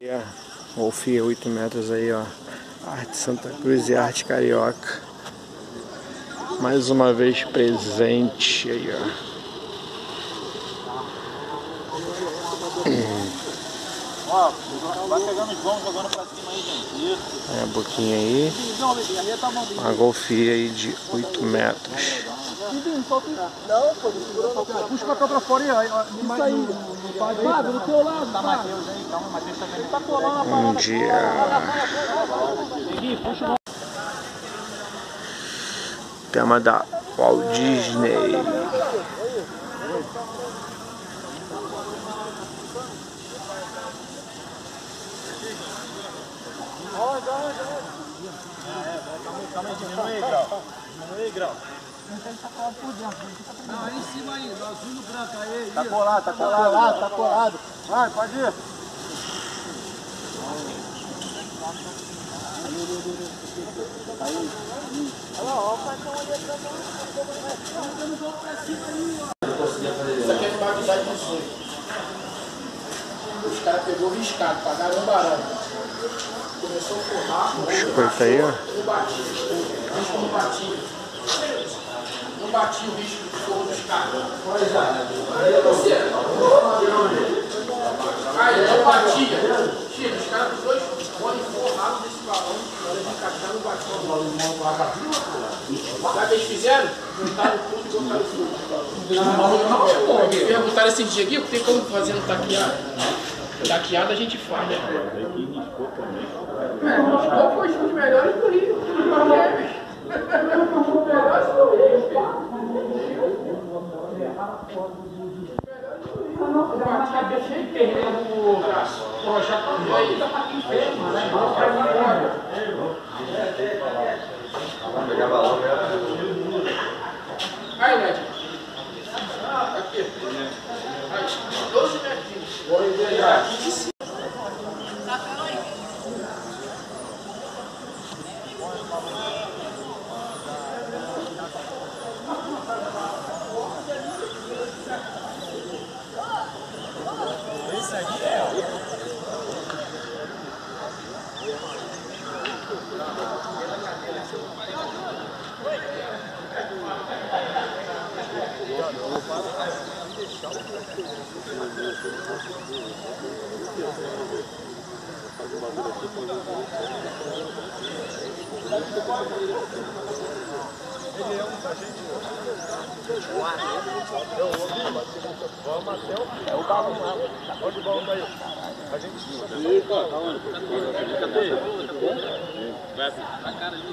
É, Wolfia 8 metros aí, ó. Arte Santa Cruz e arte carioca. Mais uma vez presente aí, ó. Ó, vai pegando os bons jogando pra cima aí, gente. Isso. É a boquinha aí. Uma golfia aí de 8 metros. Não, pô, puxa o papel pra fora e aí, ó. Isso aí. Fábio, do teu lado. Tá Matheus aí, calma, Matheus também. Tá colando a Bom dia. Gui, puxa o Tema da Walt Disney. Calma aí, diminui aí, Grau. Diminui aí, Grau. Não, aí em cima aí, no azul no branco, aí, Tá isso. colado, tá colado, tá colado. Vai, pode ir. Isso aqui é de batizar 18. Os caras pegou riscado, pagaram um barão. Começou a forrar, Biscoito aí, ó. não batia. O risco batia o risco de forro dos caras. Aí você. Aí não batia. Tira, os caras dos dois foram forrados desse balão. De encaixar no batão. Sabe o que eles fizeram? Juntaram tudo e botaram tudo. Me perguntaram esses dias aqui, tem como fazer no taqueado? Taqueado a gente faz, né? É, Qual foi os melhores do Rio? Os melhores do Rio. O Batia cheio de terreno, Ele é um da gente. Eu ouvi, vamos até o fim. É o balão lá. Olha o balão. A gente viu. Cadê? Vai cara ali.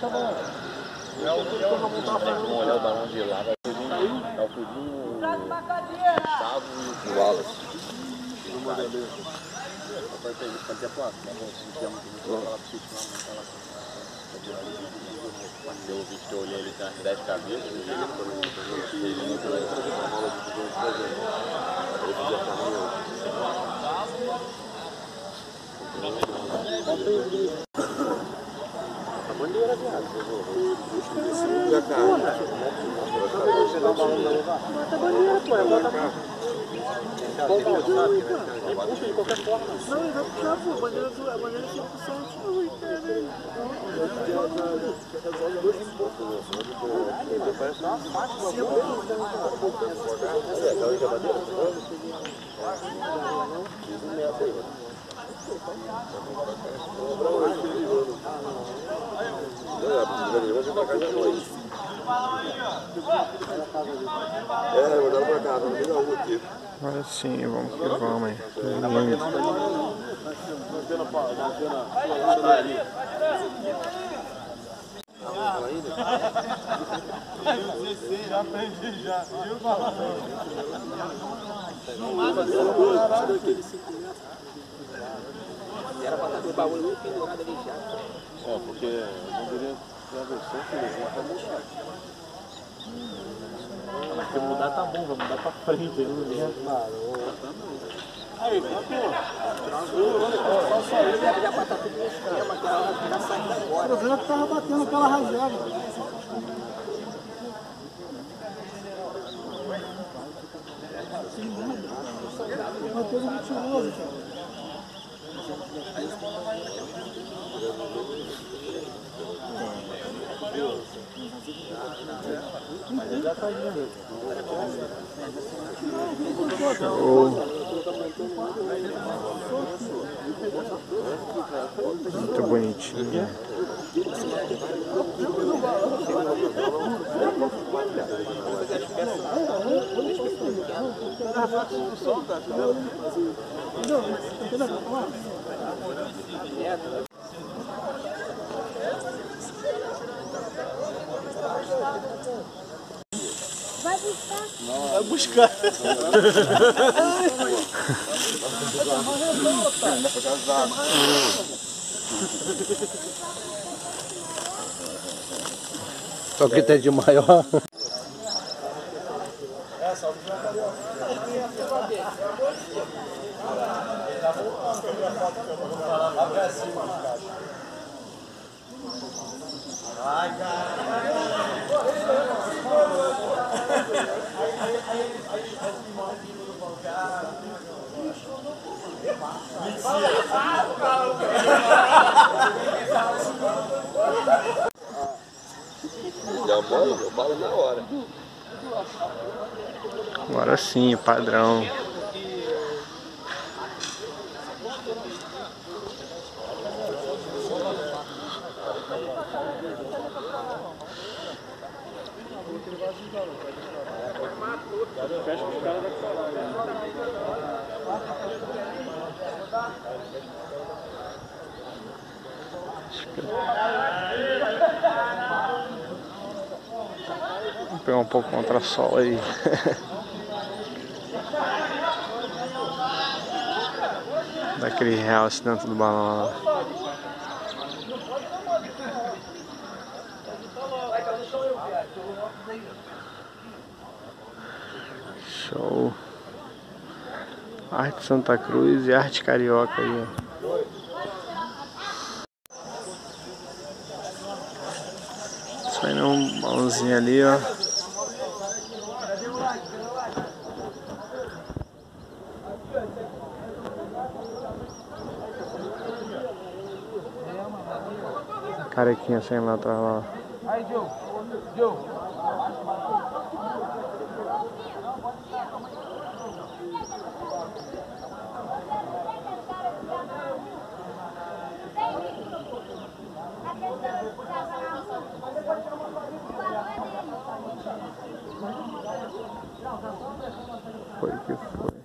Tá bom. É o que eu vou montar pra olhar o balão de lá. É o Cudinho, o Gustavo e o Wallace. Eu falei ele, placa, que 10 cabeças, ele Bota a banheira, pô. Bota a banheira. Puxa de qualquer forma. Não, ele vai puxar, pô. A bandeira azul, a bandeira 5%. Ui, caralho. Resolve dois pontos. Parece uma faixa. Cinco não. É, não. aí não. bateu? não. um não. aí, não. Agora sim, vamos que vamos. Lindo. Já aprendi já. Viu, É, porque eu deveria ter a versão que eles vão mostrar. Mas se mudar tá bom, vai mudar pra frente. Aí, Aí, Só só ele já pra tá tudo no esquema, que ela vai saindo agora. O problema é que tava batendo aquela reserva. Uma coisa mentirosa, cara. Muito bonitinho. Vai Vai buscar. Só que tem de maior. Já mano, eu falo na hora. Agora sim, padrão. Vou pegar um pouco contra sol aí. Daquele realce dentro do balão lá. Show. Arte Santa Cruz e arte carioca aí, ó. Isso aí é um balãozinho ali, ó. Carequinha sem lá atrás lá. Aí, Joe. Joe. qualche fuori.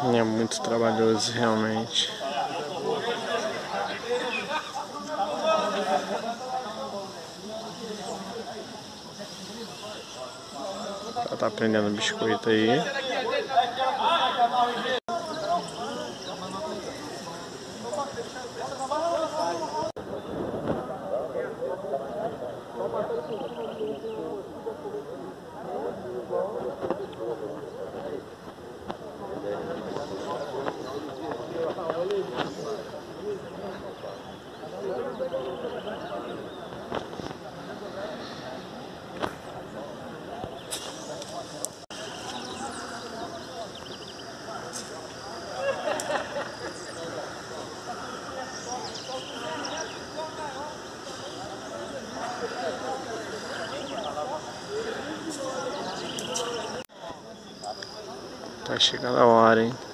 É muito trabalhoso, realmente. Ela tá aprendendo biscoito aí. Chegando a hora, hein?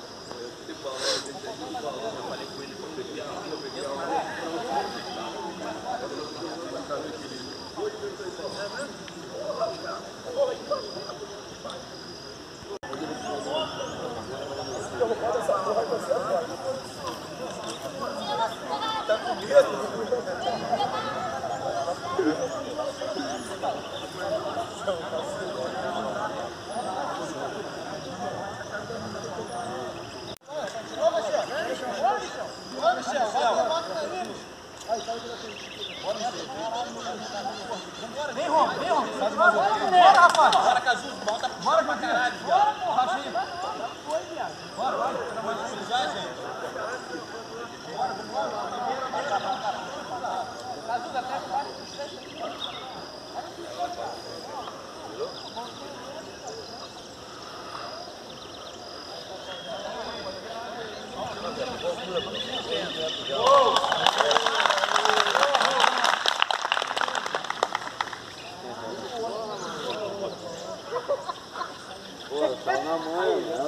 Vem, Rom, vem, Rom. Bora, rapaz. Bora, Cazuza. Bota Bora, pra caralho. Bora, porra, achei. Já foi, viado. Bora, vai. Vai precisar, gente. Bora, bora, Primeiro, Bora, pra bora. Cazuza, até que vai. Whoa!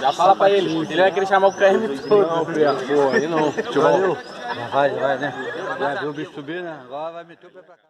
Já fala pra ele, ele vai querer chamar o KM todo. Não, pô, aí não. Valeu. Vai, vai, né? Já viu o bicho subir, né? Agora vai meter o pé pra cá.